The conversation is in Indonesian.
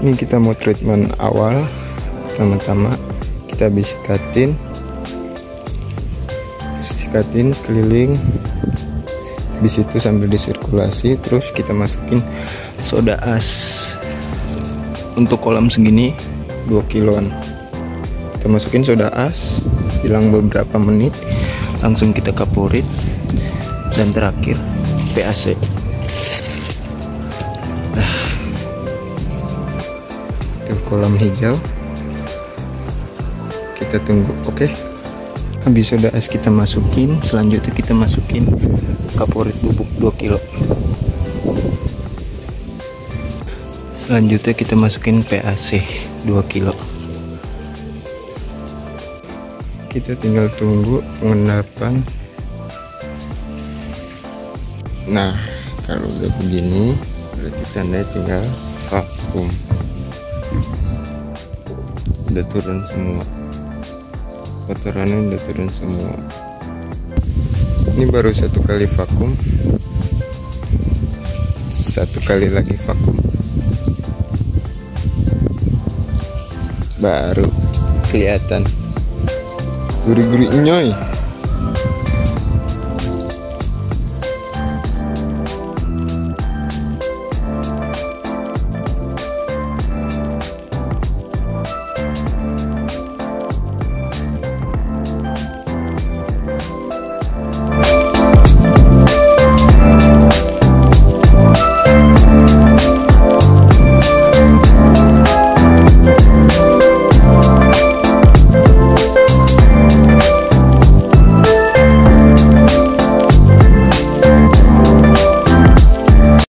ini kita mau treatment awal pertama-tama kita bisikatin bisikatin keliling. Di situ sambil disirkulasi terus kita masukin soda as untuk kolam segini 2 kiloan. Kita masukin soda as hilang beberapa menit langsung kita kaporit. Dan terakhir PAC kolam hijau. Kita tunggu oke? Okay? habis soda es kita masukin selanjutnya kita masukin kaporit bubuk 2 kilo. Selanjutnya kita masukin PAC 2 kilo. Kita tinggal tunggu pengendapan nah kalau udah begini berarti tanda tinggal vakum udah turun semua. Kotorannya udah turun semua. Ini baru satu kali vakum. Satu kali lagi vakum. Baru kelihatan. Gurih-gurih nyoy